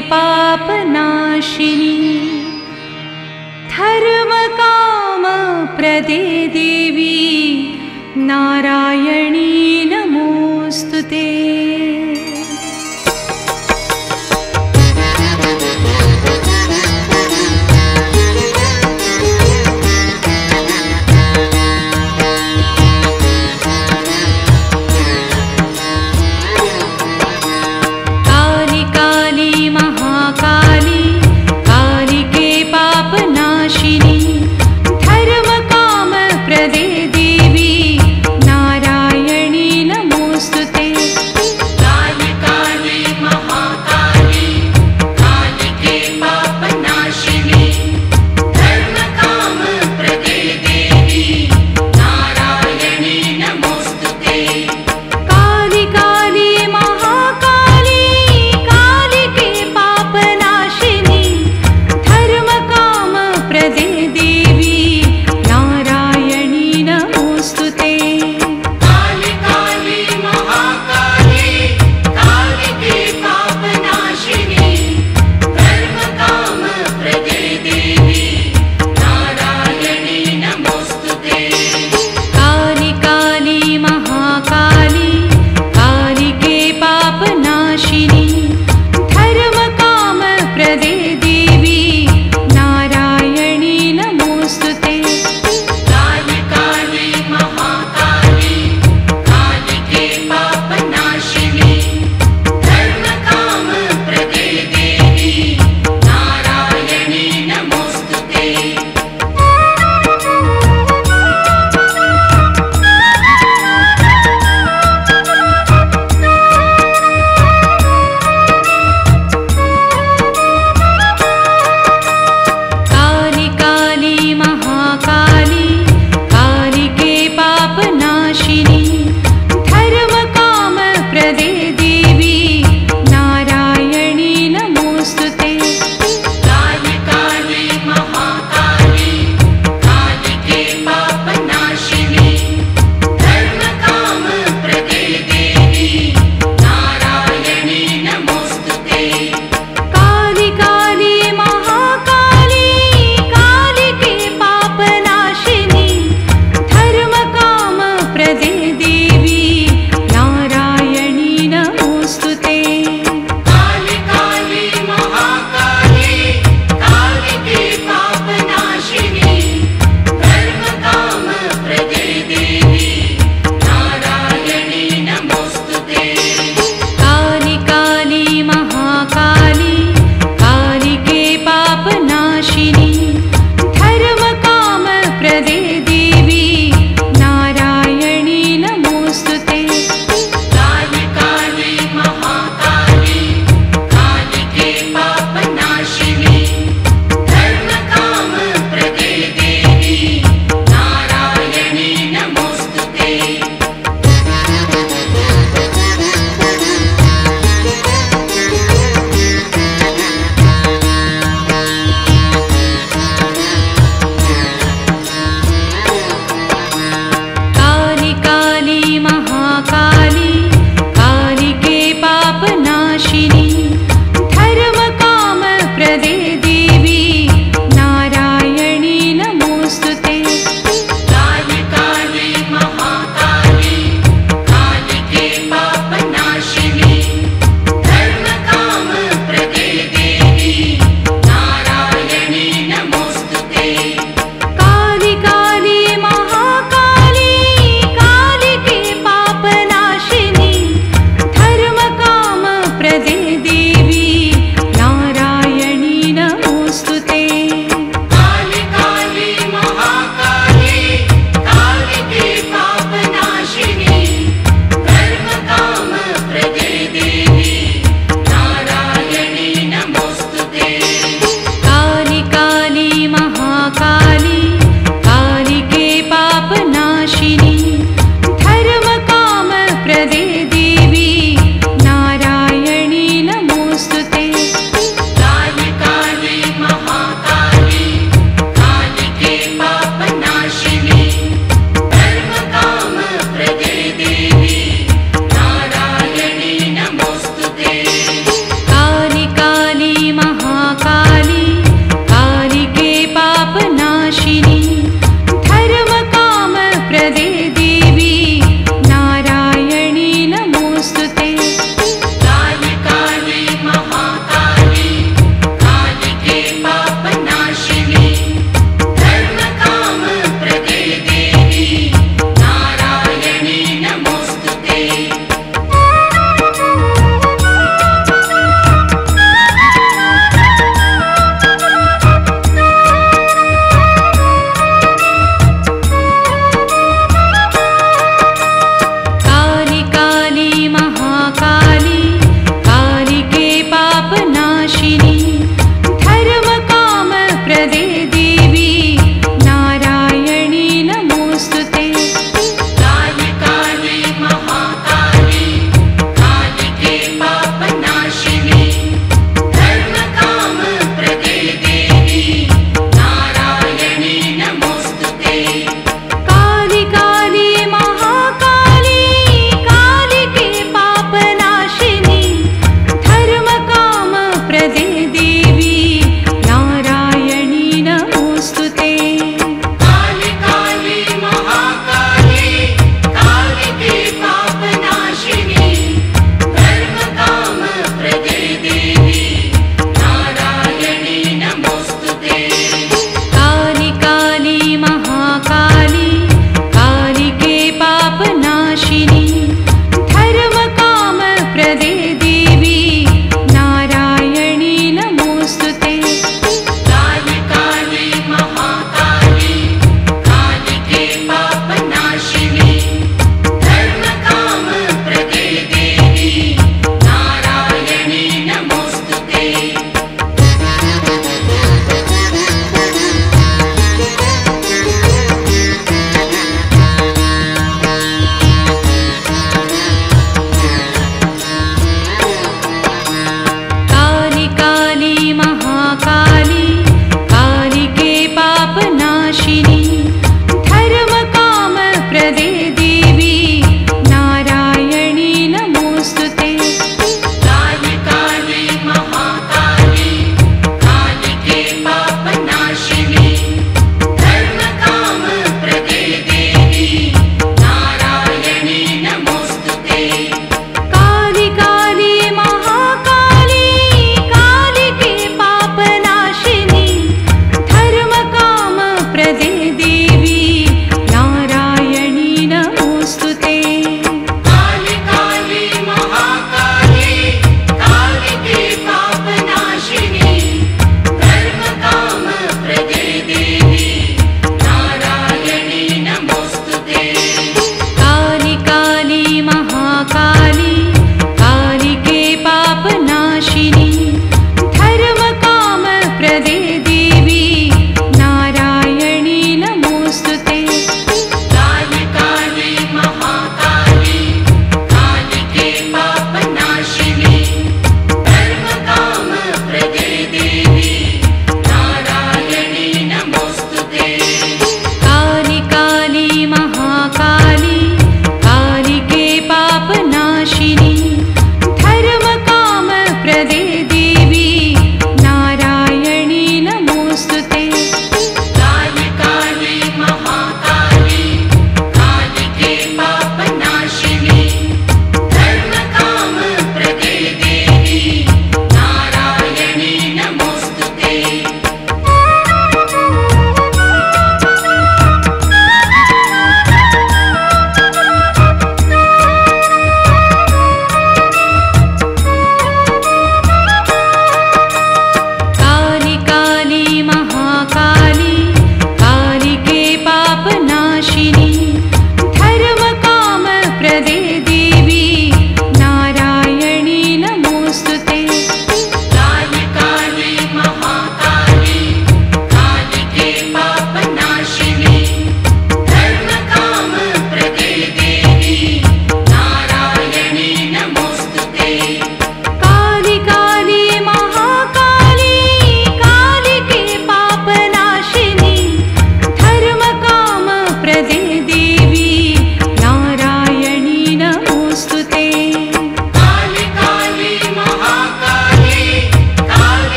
पाप न